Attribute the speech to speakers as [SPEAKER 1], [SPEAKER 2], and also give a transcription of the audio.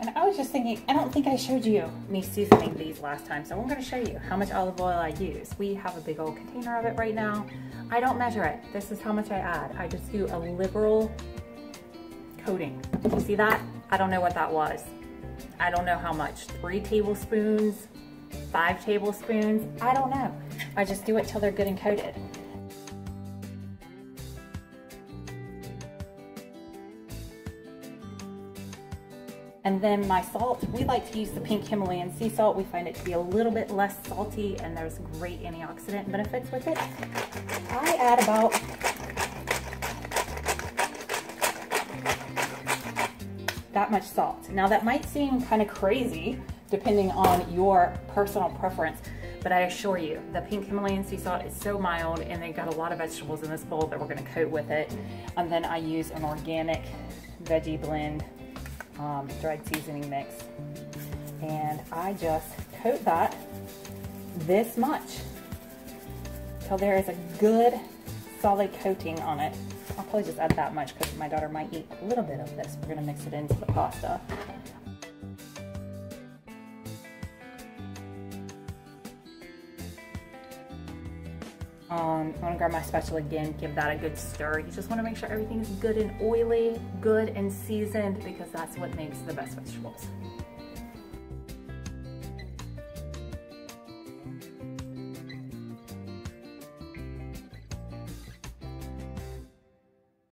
[SPEAKER 1] And I was just thinking, I don't think I showed you me seasoning these last time, so I'm gonna show you how much olive oil I use. We have a big old container of it right now. I don't measure it. This is how much I add. I just do a liberal coating. You see that? I don't know what that was. I don't know how much. Three tablespoons, five tablespoons, I don't know. I just do it till they're good and coated. And then my salt, we like to use the pink Himalayan sea salt. We find it to be a little bit less salty and there's great antioxidant benefits with it. I add about that much salt. Now that might seem kind of crazy depending on your personal preference, but I assure you, the pink Himalayan sea salt is so mild and they got a lot of vegetables in this bowl that we're gonna coat with it. And then I use an organic veggie blend um, dried seasoning mix. And I just coat that this much till there is a good solid coating on it. I'll probably just add that much because my daughter might eat a little bit of this. We're gonna mix it into the pasta. Um, I'm gonna grab my spatula again, give that a good stir. You just wanna make sure everything is good and oily, good and seasoned because that's what makes the best vegetables.